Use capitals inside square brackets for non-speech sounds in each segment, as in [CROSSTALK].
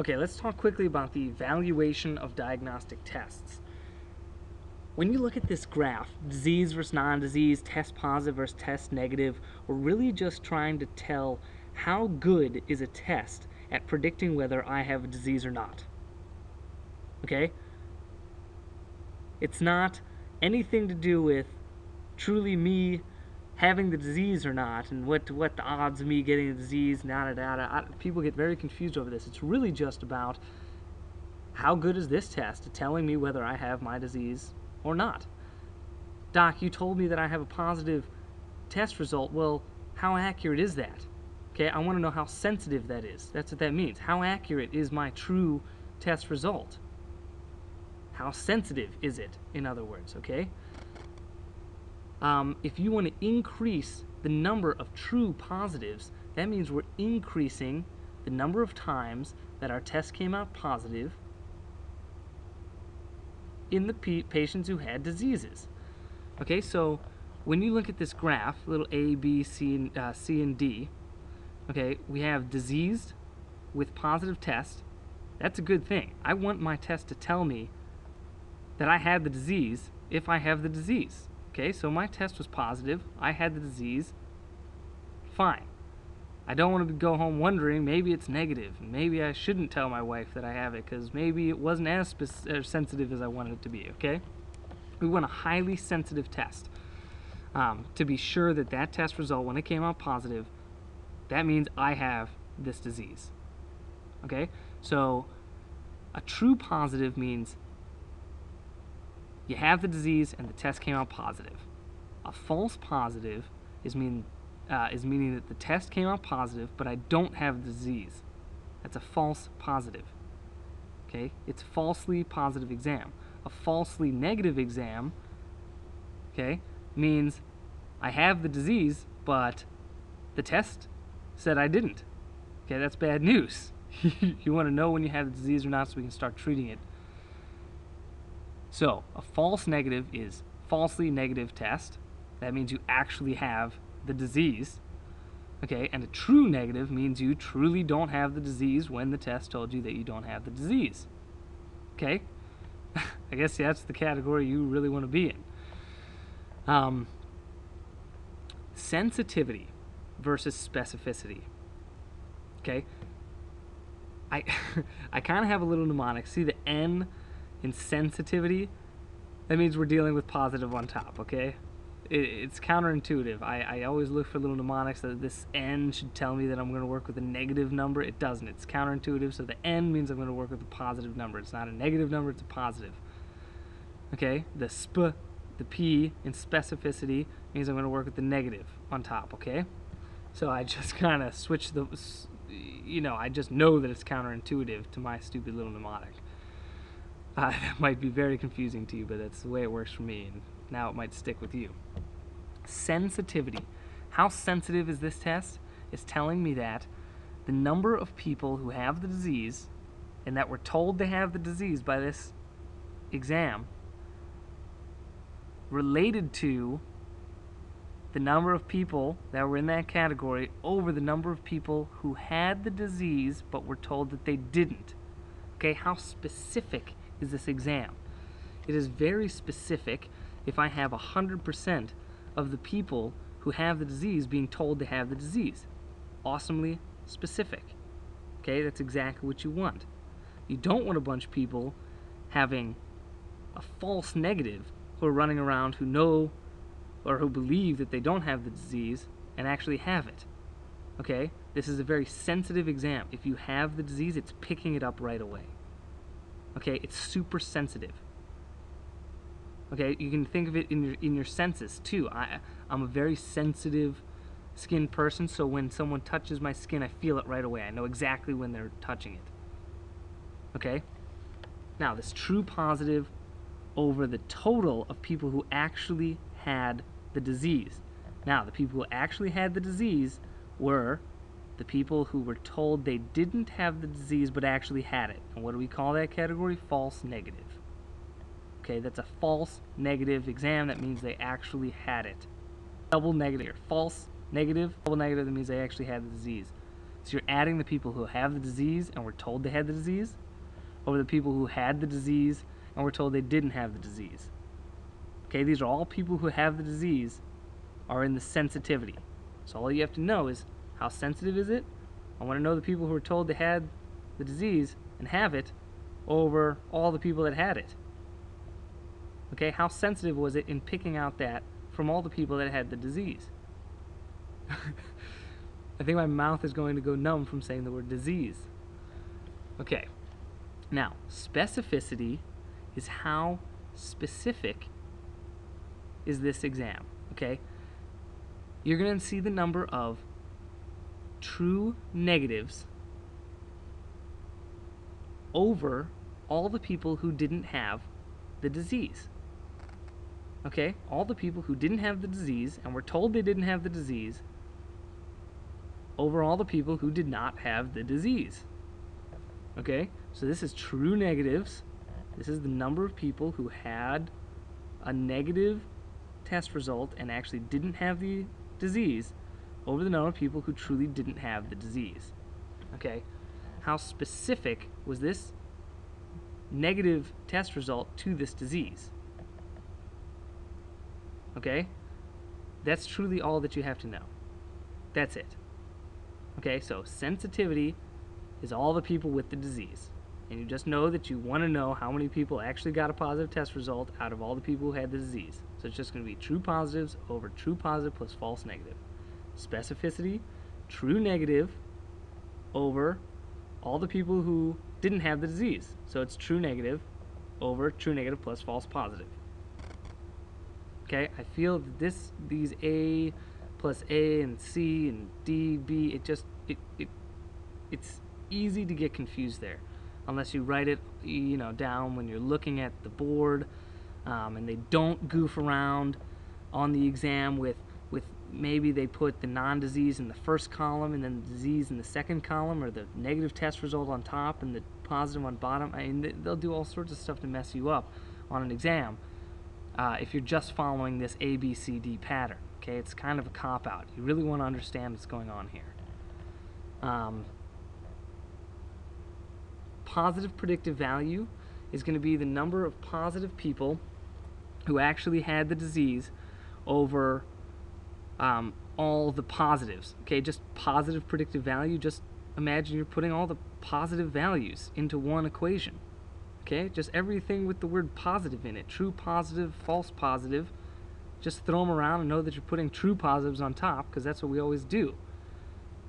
Okay, let's talk quickly about the evaluation of diagnostic tests. When you look at this graph, disease versus non-disease, test positive versus test negative, we're really just trying to tell how good is a test at predicting whether I have a disease or not. Okay? It's not anything to do with truly me having the disease or not, and what what the odds of me getting the disease, nada nada. People get very confused over this. It's really just about how good is this test at telling me whether I have my disease or not. Doc, you told me that I have a positive test result. Well, how accurate is that? Okay, I want to know how sensitive that is. That's what that means. How accurate is my true test result? How sensitive is it, in other words, okay? Um, if you want to increase the number of true positives, that means we're increasing the number of times that our test came out positive in the patients who had diseases. Okay, so when you look at this graph, little A, B, C, and, uh, C, and D, okay, we have diseased with positive test. That's a good thing. I want my test to tell me that I had the disease if I have the disease. Okay, so my test was positive. I had the disease. Fine. I don't want to go home wondering maybe it's negative. Maybe I shouldn't tell my wife that I have it because maybe it wasn't as sensitive as I wanted it to be. Okay? We want a highly sensitive test um, to be sure that that test result, when it came out positive, that means I have this disease. Okay? So a true positive means you have the disease and the test came out positive. A false positive is mean uh, is meaning that the test came out positive, but I don't have the disease. That's a false positive. Okay, it's falsely positive exam. A falsely negative exam, okay, means I have the disease, but the test said I didn't. Okay, that's bad news. [LAUGHS] you want to know when you have the disease or not so we can start treating it so a false negative is falsely negative test. That means you actually have the disease. Okay, and a true negative means you truly don't have the disease when the test told you that you don't have the disease. Okay? [LAUGHS] I guess that's the category you really want to be in. Um, sensitivity versus specificity. Okay? I [LAUGHS] I kind of have a little mnemonic. See the N in sensitivity, that means we're dealing with positive on top, okay? It, it's counterintuitive. I, I always look for little mnemonics that this N should tell me that I'm going to work with a negative number. It doesn't. It's counterintuitive, so the N means I'm going to work with a positive number. It's not a negative number, it's a positive. Okay? The sp, the P in specificity means I'm going to work with the negative on top, okay? So I just [LAUGHS] kind of switch the, you know, I just know that it's counterintuitive to my stupid little mnemonic. [LAUGHS] Uh, that might be very confusing to you, but that's the way it works for me, and now it might stick with you. Sensitivity. How sensitive is this test? It's telling me that the number of people who have the disease and that were told they have the disease by this exam related to the number of people that were in that category over the number of people who had the disease but were told that they didn't. Okay, how specific is this exam. It is very specific if I have 100% of the people who have the disease being told they have the disease. Awesomely specific. Okay, that's exactly what you want. You don't want a bunch of people having a false negative who are running around who know or who believe that they don't have the disease and actually have it. Okay? This is a very sensitive exam. If you have the disease, it's picking it up right away. Okay, it's super sensitive. Okay, you can think of it in your in your senses too. I I'm a very sensitive skin person, so when someone touches my skin, I feel it right away. I know exactly when they're touching it. Okay? Now, this true positive over the total of people who actually had the disease. Now, the people who actually had the disease were the people who were told they didn't have the disease but actually had it. And what do we call that category? False negative. Okay, that's a false negative exam. That means they actually had it. Double negative, false negative, double negative, that means they actually had the disease. So you're adding the people who have the disease and were told they had the disease over the people who had the disease and were told they didn't have the disease. Okay, these are all people who have the disease are in the sensitivity. So all you have to know is how sensitive is it? I want to know the people who were told they had the disease and have it over all the people that had it. Okay, how sensitive was it in picking out that from all the people that had the disease? [LAUGHS] I think my mouth is going to go numb from saying the word disease. Okay, now specificity is how specific is this exam, okay? You're going to see the number of true negatives over all the people who didn't have the disease. Okay? All the people who didn't have the disease and were told they didn't have the disease over all the people who did not have the disease. Okay? So this is true negatives. This is the number of people who had a negative test result and actually didn't have the disease over the number of people who truly didn't have the disease. Okay? How specific was this negative test result to this disease? Okay? That's truly all that you have to know. That's it. Okay, so sensitivity is all the people with the disease. And you just know that you want to know how many people actually got a positive test result out of all the people who had the disease. So it's just going to be true positives over true positive plus false negative. Specificity, true negative over all the people who didn't have the disease. So it's true negative over true negative plus false positive. Okay, I feel that this these A plus A and C and D, B, it just it, it it's easy to get confused there unless you write it you know down when you're looking at the board um, and they don't goof around on the exam with with maybe they put the non-disease in the first column and then the disease in the second column or the negative test result on top and the positive on bottom. I mean they'll do all sorts of stuff to mess you up on an exam uh, if you're just following this A B C D pattern okay? It's kind of a cop-out. You really want to understand what's going on here. Um, positive predictive value is going to be the number of positive people who actually had the disease over um, all the positives. Okay, just positive predictive value. Just imagine you're putting all the positive values into one equation. Okay, just everything with the word positive in it true positive, false positive. Just throw them around and know that you're putting true positives on top because that's what we always do.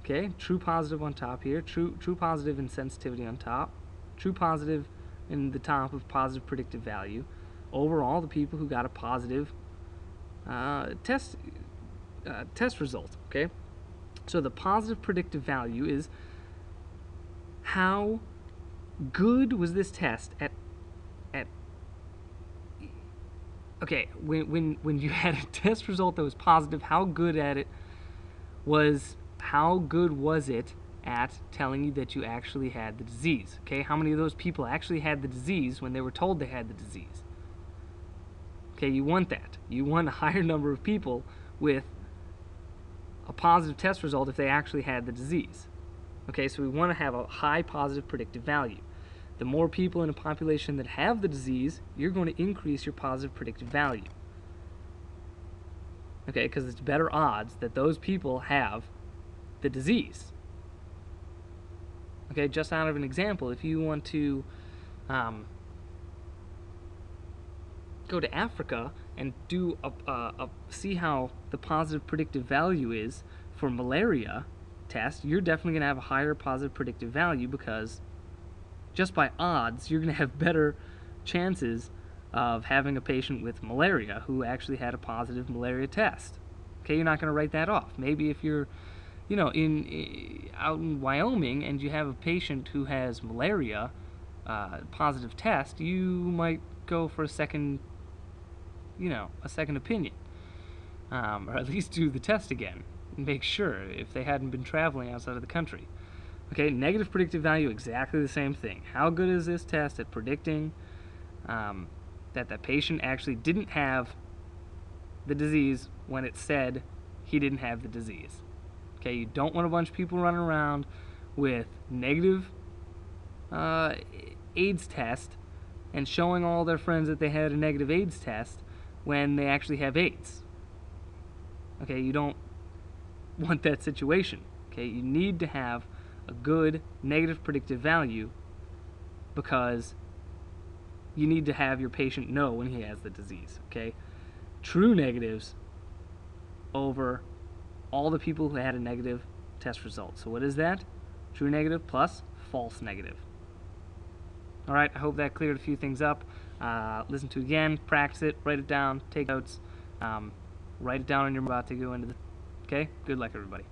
Okay, true positive on top here, true true positive and sensitivity on top, true positive in the top of positive predictive value. Overall, the people who got a positive uh, test uh, test result. Okay, so the positive predictive value is how good was this test at at okay when when when you [LAUGHS] had a test result that was positive how good at it was how good was it at telling you that you actually had the disease okay? How many of those people actually had the disease when they were told they had the disease? Okay you want that. You want a [LAUGHS] higher number of people with a positive test result if they actually had the disease okay so we want to have a high positive predictive value the more people in a population that have the disease, you're going to increase your positive predictive value. Okay, because it's better odds that those people have the disease. Okay, just out of an example, if you want to um, go to Africa and do a, a, a, see how the positive predictive value is for malaria test, you're definitely going to have a higher positive predictive value because just by odds, you're going to have better chances of having a patient with malaria who actually had a positive malaria test. Okay, you're not going to write that off. Maybe if you're, you know, in out in Wyoming and you have a patient who has malaria, uh, positive test, you might go for a second, you know, a second opinion, um, or at least do the test again and make sure if they hadn't been traveling outside of the country. Okay, negative predictive value, exactly the same thing. How good is this test at predicting um, that the patient actually didn't have the disease when it said he didn't have the disease? Okay, you don't want a bunch of people running around with negative uh, AIDS test and showing all their friends that they had a negative AIDS test when they actually have AIDS. Okay, you don't want that situation. Okay, you need to have a good negative predictive value because you need to have your patient know when he has the disease. Okay, true negatives over all the people who had a negative test result. So what is that? True negative plus false negative. All right, I hope that cleared a few things up. Uh, listen to it again, practice it, write it down, take notes, um, write it down on your about to go into the. Okay, good luck, everybody.